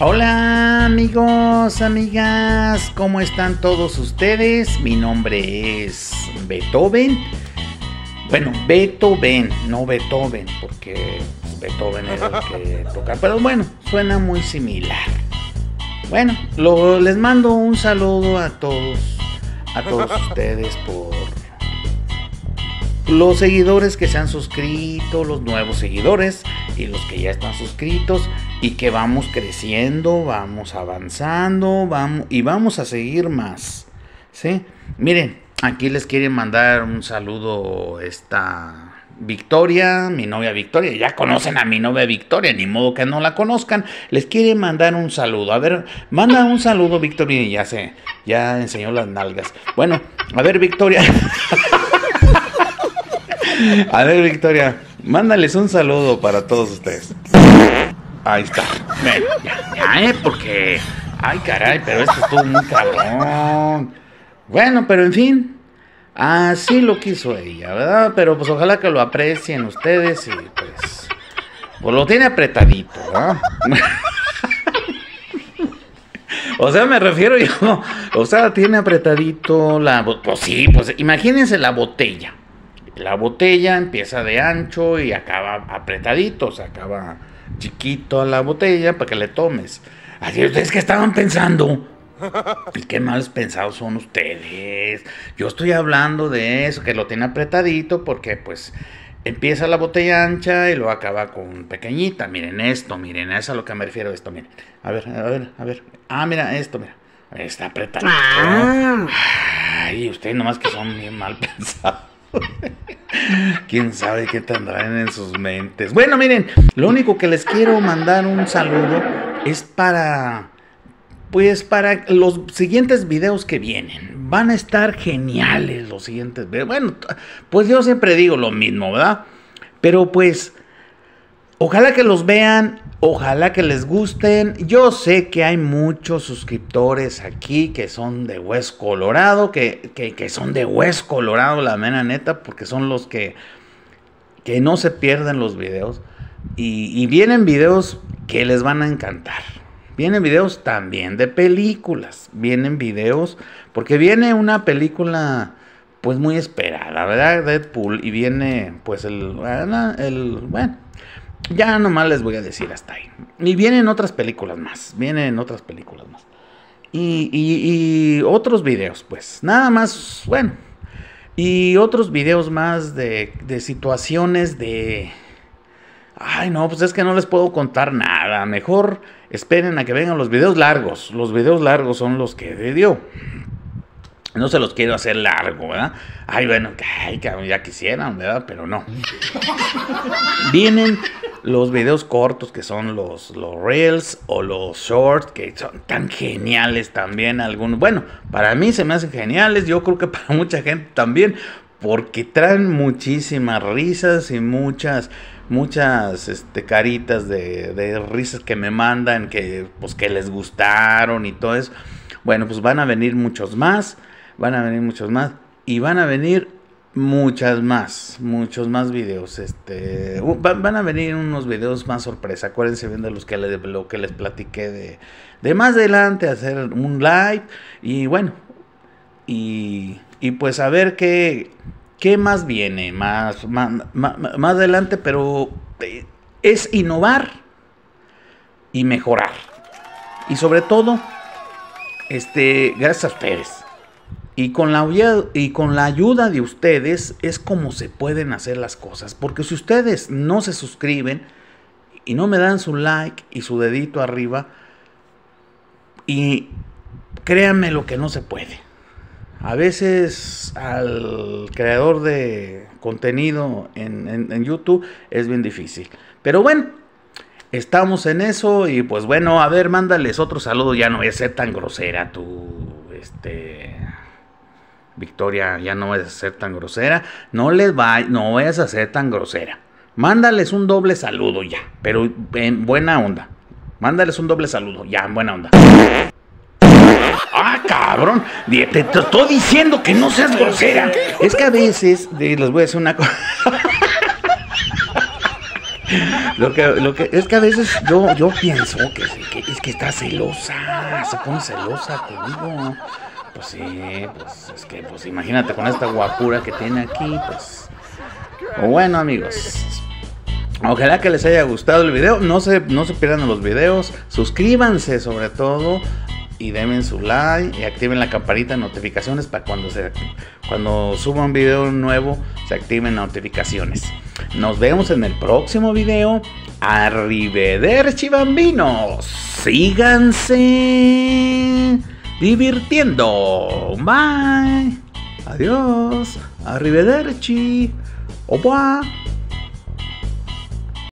Hola amigos, amigas, ¿cómo están todos ustedes? Mi nombre es Beethoven. Bueno, Beethoven, no Beethoven, porque Beethoven era el que toca, pero bueno, suena muy similar. Bueno, les mando un saludo a todos, a todos ustedes por los seguidores que se han suscrito, los nuevos seguidores y los que ya están suscritos y que vamos creciendo, vamos avanzando, vamos y vamos a seguir más. ¿Sí? Miren, aquí les quieren mandar un saludo esta Victoria, mi novia Victoria, ya conocen a mi novia Victoria, ni modo que no la conozcan, les quiere mandar un saludo. A ver, manda un saludo Victoria ya se, ya enseñó las nalgas. Bueno, a ver Victoria. A ver, Victoria, mándales un saludo para todos ustedes. Ahí está. Ya, ya, eh, porque. Ay, caray, pero esto estuvo muy cabrón. Bueno, pero en fin. Así lo quiso ella, ¿verdad? Pero pues ojalá que lo aprecien ustedes y pues. Pues lo tiene apretadito, ¿verdad? O sea, me refiero yo, o sea, tiene apretadito la... Pues sí, pues imagínense la botella. La botella empieza de ancho y acaba apretadito, se acaba chiquito la botella para que le tomes. Así ustedes que estaban pensando. ¿Y qué mal pensados son ustedes? Yo estoy hablando de eso, que lo tiene apretadito porque pues empieza la botella ancha y lo acaba con pequeñita. Miren esto, miren, eso es a lo que me refiero esto, miren. A ver, a ver, a ver. Ah, mira esto, mira. Está apretado. Ah. Ay, ustedes nomás que son bien mal pensados. Quién sabe qué tendrán en sus mentes. Bueno, miren, lo único que les quiero mandar un saludo es para. Pues para los siguientes videos que vienen. Van a estar geniales los siguientes videos. Bueno, pues yo siempre digo lo mismo, ¿verdad? Pero pues Ojalá que los vean, ojalá que les gusten. Yo sé que hay muchos suscriptores aquí que son de West Colorado, que, que, son de West Colorado, la mena neta, porque son los que, que no se pierden los videos. Y, y vienen videos que les van a encantar. Vienen videos también de películas. Vienen videos, porque viene una película pues muy esperada, ¿verdad? Deadpool. Y viene pues el, el bueno ya nomás les voy a decir hasta ahí. Y vienen otras películas más. Vienen otras películas más. Y, y, otros videos, pues. Nada más, bueno. Y otros videos más de, de situaciones de... Ay, no, pues es que no les puedo contar nada. Mejor esperen a que vengan los videos largos. Los videos largos son los que dio. No se los quiero hacer largo, ¿verdad? Ay, bueno, ay, ya quisieran, ¿verdad? Pero no. Vienen los videos cortos que son los, los reels o los shorts que son tan geniales también algunos. Bueno, para mí se me hacen geniales, yo creo que para mucha gente también, porque traen muchísimas risas y muchas muchas este, caritas de, de risas que me mandan que pues que les gustaron y todo eso. Bueno, pues van a venir muchos más van a venir muchos más y van a venir muchas más, muchos más videos. Este, van a venir unos videos más sorpresa. Acuérdense bien de los que les, lo que les platiqué de, de más adelante hacer un live y bueno, y, y pues a ver qué, qué más viene más, más, más, adelante, pero eh, es innovar y mejorar. Y sobre todo, este, gracias a ustedes y con, la, y con la ayuda de ustedes es como se pueden hacer las cosas. Porque si ustedes no se suscriben y no me dan su like y su dedito arriba, y créanme lo que no se puede. A veces al creador de contenido en, en YouTube es bien difícil. Pero bueno, estamos en eso y pues bueno, a ver, mándales otro saludo. Ya no voy a ser tan grosera tú, este Victoria, ya no vayas a ser tan grosera. No les va, no vayas a ser tan grosera. Mándales un doble saludo ya, pero en buena onda. Mándales un doble saludo, ya, en buena onda. Ah, cabrón. Te, estoy diciendo que no seas grosera. Es que a veces, les voy a decir una cosa. Lo que, lo que es que a veces yo, yo pienso que, es que está celosa, se pone celosa conmigo. Pues sí, pues es que, pues imagínate con esta guapura que tiene aquí, pues. Bueno, amigos, Ojalá que les haya gustado el video. No se, no se pierdan los videos. Suscríbanse sobre todo. Y denme su like. Y activen la campanita de notificaciones para cuando, se, cuando suba un video nuevo se activen notificaciones. Nos vemos en el próximo video. Arrivederci bambinos. Síganse divirtiendo. Bye. Adiós. Arrivederci. Au revoir.